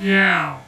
Yeah.